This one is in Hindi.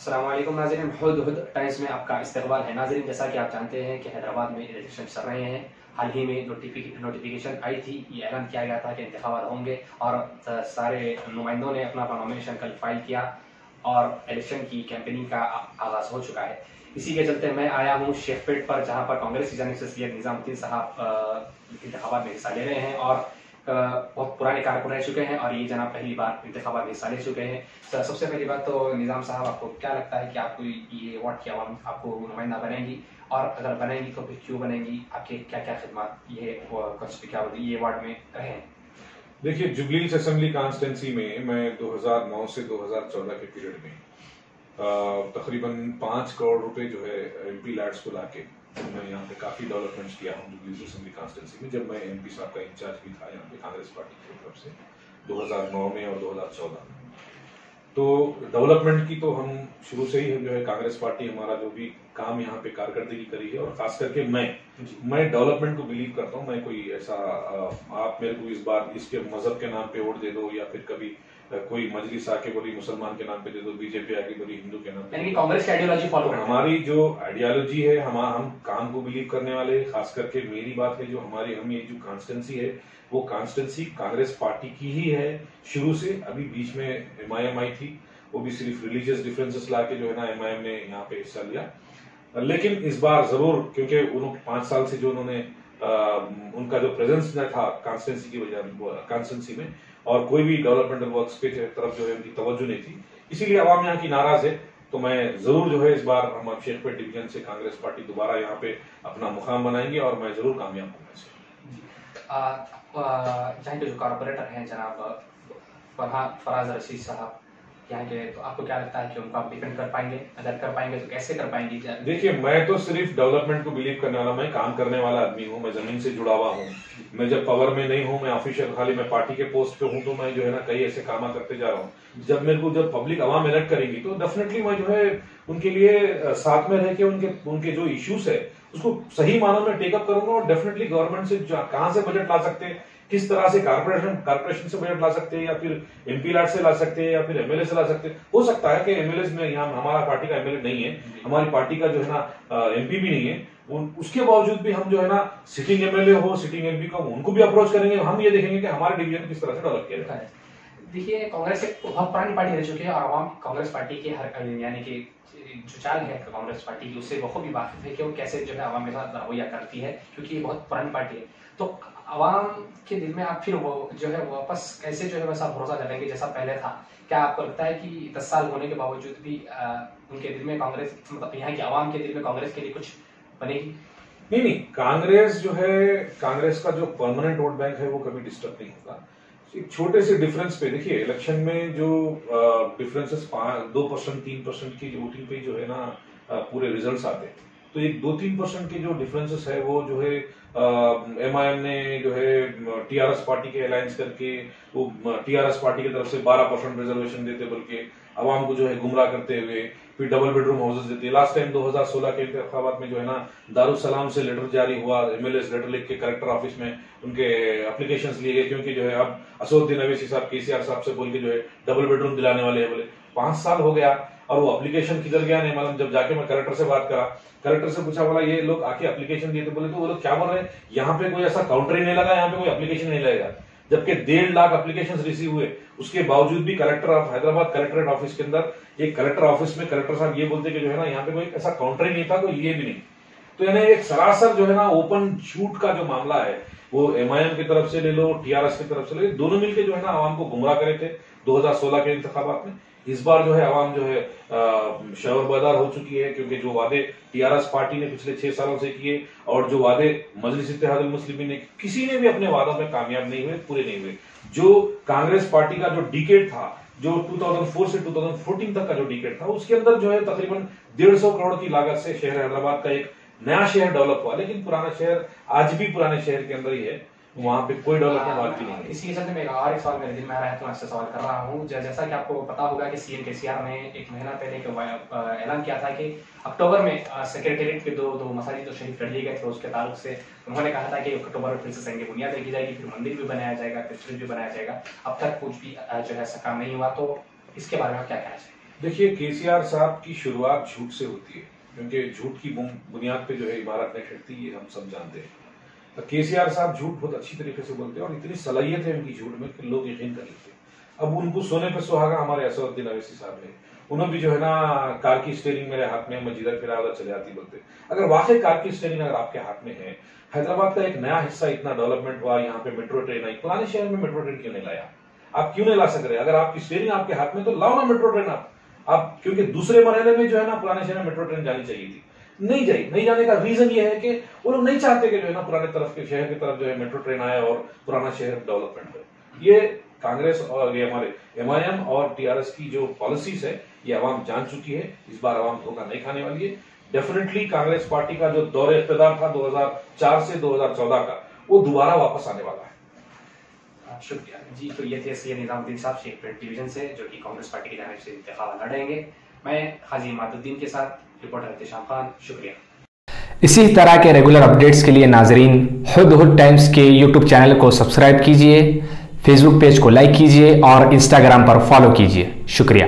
असलम नाजरीन खुद खुद टाइम्स में आपका इस्तेबाल है। नाजरीन जैसा कि आप जानते हैं कि हैदराबाद में इलेक्शन चल रहे हैं। हाल ही में नोटिफिकेशन आई थी। ये ऐलान किया गया था कि इंतबात होंगे और सारे नुमाइंदों ने अपना अपना नॉमिनेशन कल फ़ाइल किया और इलेक्शन की कैंपेनिंग का आगाज़ हो चुका है। इसी के चलते मैं आया हूँ शेखपेट पर, जहाँ पर कांग्रेस की जानब से निजामुद्दीन साहब इंतबात में हिस्सा ले रहे हैं और बहुत पुराने कारकुन रह चुके हैं और ये जनाब पहली बार इंतबात में हिस्सा ले चुके हैं। तो सबसे पहली बात तो निज़ाम साहब, आपको क्या लगता है कि आपको ये वार्ड की आवाम, आपको नुमाइंदा बनेंगी? और अगर बनेंगी तो फिर क्यों बनेंगी? आपके क्या क्या खदमात, ये क्या ये वार्ड में रहे देखिए जुबलीस असेंबली कॉन्स्टिटेंसी में मैं 2009 से 2014 के पीरियड में तकरीबन पाँच करोड़ रुपए जो है एमपी लैड्स को लाके मैं यहाँ पे काफ़ी डेवलपमेंट्स किया हूँ जुबली असेंबली कॉन्स्टिटेंसी में जब मैं एमपी साहब का इंचार्ज भी था यहाँ पे कांग्रेस पार्टी की तरफ़ से 2009 में और 2014 में। तो डेवलपमेंट की तो हम शुरू से ही जो है कांग्रेस पार्टी हमारा जो भी काम यहाँ पे कारकर्दगी करी है और खास करके मैं मैं डेवलपमेंट को बिलीव करता हूँ मैं कोई ऐसा आप मेरे को इस बार इसके मज़हब के नाम पे वोट दे दो या फिर कभी कोई मजलिस आके बोली मुसलमान के नाम पे दे दो बीजेपी आके बोली हिंदू के नाम पे कांग्रेस की आइडियोलॉजी फॉलो हमारी जो आइडियोलॉजी है हम हम काम को बिलीव करने वाले खास करके मेरी बात है जो हमारी हम ये जो कॉन्स्टेंसी है वो कॉन्स्टेंसी कांग्रेस पार्टी की ही है। शुरू से अभी बीच में एम आई थी वो भी सिर्फ़ रिलीजियस डिफरेंसेस ला के जो है ना एम ने यहाँ पे हिस्सा लिया। लेकिन इस बार ज़रूर क्योंकि उन्होंने पाँच साल से जो उन्होंने उनका जो प्रेजेंस था कॉन्स्टेंसी की वजह कॉन्स्टेंसी में और कोई भी डेवलपमेंटल वर्क के तरफ़ जो है उनकी तवज्जो नहीं थी। इसीलिए आवाम यहाँ की नाराज़ है। तो मैं ज़रूर जो है इस बार हम शेखपेट डिवीज़न से कांग्रेस पार्टी दोबारा यहाँ पे अपना मुकाम बनाएँगे और मैं ज़रूर कामयाब हूँ। जो। कॉरपोरेटर हैं जनाब फराज रशीद साहब यहाँ के तो आपको क्या लगता है कि उनको आप डिपेंड कर पाएँगे? अगर कर पाएँगे तो कैसे कर पाएँगे? देखिए, मैं तो सिर्फ़ डेवलपमेंट को बिलीव करने वाला, मैं काम करने वाला आदमी हूँ, मैं ज़मीन से जुड़ा हुआ हूँ। मैं जब पावर में नहीं हूँ, मैं ऑफिशियल खाली मैं पार्टी के पोस्ट पे हूँ तो मैं जो है ना कई ऐसे काम करते जा रहा हूँ। जब मेरे को, जब पब्लिक आवाम इलेक्ट करेंगी तो डेफिनेटली मैं जो है उनके लिए साथ में रह के उनके उनके जो इश्यूज़ है, उसको सही मानों में टेकअप करूँगा और डेफिनेटली गवर्नमेंट से कहाँ से बजट ला सकते हैं? किस तरह से कारपोरेशन कारपोरेशन से बजट ला सकते हैं या फिर एमपी लाट से ला सकते हैं या फिर एमएलए से ला सकते हैं? हो सकता है कि एमएलए में यहाँ हमारा पार्टी का एमएलए नहीं है हमारी पार्टी का जो है ना एमपी भी नहीं है उसके बावजूद भी हम जो है ना सिटिंग एमएलए हो सिटिंग एमपी को उनको भी अप्रोच करेंगे। हम ये देखेंगे कि हमारे डिवीज़न किस तरह से डेवलप किया जाता है देखिए कांग्रेस एक बहुत पुरानी पार्टी रह चुकी है और आवाम कांग्रेस पार्टी के हर यानी कि जो चाल है कांग्रेस पार्टी की उससे बहुत भी वाकिफ है कि वो कैसे जो है आवाम के साथ रवैया करती है क्योंकि ये बहुत पुरानी पार्टी है। तो आवाम के दिल में आप फिर वो जो है वापस कैसे जो है वैसा भरोसा करेंगे जैसा पहले था? क्या आपको लगता है कि दस साल होने के बावजूद भी आ, उनके दिल में कांग्रेस मतलब यहाँ की आवाम के दिल में कांग्रेस के लिए कुछ बनेगी? नहीं नहीं कांग्रेस जो है कांग्रेस का जो परमानेंट वोट बैंक है वो कभी डिस्टर्ब नहीं होगा। एक छोटे से डिफरेंस पे देखिए इलेक्शन में जो डिफरेंसेस दो परसेंट तीन परसेंट की वोटिंग पे जो है ना पूरे रिजल्ट्स आते हैं। तो एक दो तीन परसेंट के जो डिफरेंसेस है, वो जो है एम आई एम ने जो है टीआरएस पार्टी के अलायंस करके, वो टीआरएस पार्टी की तरफ़ से 12 परसेंट रिजर्वेशन देते, बल्कि आवाम को जो है गुमराह करते हुए फिर डबल बेडरूम हाउसेस देते लास्ट टाइम 2016 के इंतबात में जो है ना दारुसलाम से लेटर जारी हुआ एमएलए लेटर लिख के कलेक्टर ऑफ़िस में उनके एप्लीकेशन लिए गए, क्योंकि जो है अब असदुद्दीन अवैसी साहब केसीआर साहब से बोल के जो है डबल बेडरूम दिलाने वाले हैं बोले। पाँच साल हो गया और वो एप्लीकेशन किधर गया नहीं मालूम। जब जाके मैं कलेक्टर से बात करा कलेक्टर से पूछा, बोला, ये लोग आके एप्लीकेशन दिए। तो बोले तो वो लोग क्या बोल रहे हैं? यहाँ पे कोई ऐसा काउंटर ही नहीं लगा, यहाँ पे कोई एप्लीकेशन नहीं लगेगा। जबकि डेढ़ लाख एप्लीकेशन रिसीव हुए। उसके बावजूद भी collector of Hyderabad collectorate office के अंदर, एक कलेक्टर ऑफ़िस में कलेक्टर साहब ये बोलते कि जो है ना, यहाँ पे कोई ऐसा काउंटर ही नहीं था, कोई लिए भी नहीं। तो यानी एक सरासर जो है ना ओपन छूट का जो मामला है, वो एमआईएम की तरफ़ से ले लो टीआरएस की तरफ़ से ले लो दोनों मिलकर जो है ना, आवाम को गुमराह करे थे 2016 के इंतबात में। इस बार जो है आवाम जो है शवरबदार हो चुकी है, क्योंकि जो वादे टीआरएस पार्टी ने पिछले छह सालों से किए और जो वादे मजलिस इतिहाद मुस्लिम ने, किसी ने भी अपने वादों में कामयाब नहीं हुए, पूरे नहीं हुए। जो कांग्रेस पार्टी का जो डिकेट था, जो 2004 से 2014 तक का जो डिकेट था, उसके अंदर जो है तकरीबन डेढ़ सौ करोड़ की लागत से शहर हैदराबाद का एक नया शहर डेवलप हुआ। लेकिन पुराना शहर आज भी पुराने शहर के अंदर ही है। वहाँ पे कोई डेवलपमेंट बात की नहीं इसी के चलते मैं और एक सवाल मेरे दिल में आ रहा है तो मैं आपसे सवाल कर रहा हूँ। जैसा कि आपको पता होगा कि सीएम केसीआर ने एक महीना पहले ऐलान किया था कि अक्टूबर में सेक्रेटेरिएट के दो दो मसाजिद तो शहीद कर लिए गए थे उसके ताल्लुक से उन्होंने कहा था कि अक्टूबर में फिर से संघ बुनियाद रखी जाएगी फिर मंदिर भी बनाया जाएगा फिर भी बनाया जाएगा। अब तक कुछ भी जो है ऐसा काम नहीं हुआ तो इसके बारे में क्या कहना चाहिए देखिए केसीआर साहब की शुरुआत झूठ से होती है क्योंकि झूठ की बुनियाद पे जो है इबारत नहीं खड़ती ये हम सब जानते हैं। तो केसीआर साहब झूठ बहुत अच्छी तरीके से बोलते हैं और इतनी सलाहियत है उनकी झूठ में कि लोग यकीन कर लेते हैं। अब उनको सोने पर सुहागा हमारे असदुद्दीन अवैसी साहब है। उन्होंने भी जो है ना, कार की स्टेयरिंग मेरे हाथ में मैं जिधर फिरा उधर चले जाती बोलते। अगर वाकई कार की स्टेयरिंग अगर आपके हाथ में है, हैदराबाद का एक नया हिस्सा इतना डेवलपमेंट हुआ, यहाँ पे मेट्रो ट्रेन आई, पुराने शहर में मेट्रो ट्रेन क्यों नहीं लाया? आप क्यों नहीं ला सक रहे? अगर आपकी स्टेयरिंग आपके हाथ में तो लाओ ना मेट्रो ट्रेन आप। आप, क्योंकि दूसरे मरहले में जो है ना, पुराने शहर में मेट्रो ट्रेन जानी चाहिए थी। नहीं जाई। नहीं जाने का रीजन ये है कि वो लोग नहीं चाहते कि जो है ना पुराने तरफ़ के शहर की तरफ़ जो है मेट्रो ट्रेन आए और पुराना शहर डेवलपमेंट हो ये कांग्रेस और ये हमारे एमआईएम और टीआरएस की जो पॉलिसीज़ है, ये आवाम जान चुकी है। इस बार आवाम धोखा नहीं खाने वाली है। डेफिनेटली कांग्रेस पार्टी का जो दौरे इकतदार था 2004 से 2014 का, वो दोबारा वापस आने वाला है। शुक्रिया। जी तो ये थे सी निजामुद्दीन साहब शेख डिवीज़न से, जो कि कांग्रेस पार्टी की जानब से इंतखा लड़ेंगे। मैं हाजी मादुद्दीन के साथ रिपोर्टर एहतशाम खान, शुक्रिया। इसी तरह के रेगुलर अपडेट्स के लिए नाजरीन, हुद हुद टाइम्स के यूट्यूब चैनल को सब्सक्राइब कीजिए फेसबुक पेज को लाइक कीजिए और इंस्टाग्राम पर फॉलो कीजिए। शुक्रिया।